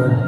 over.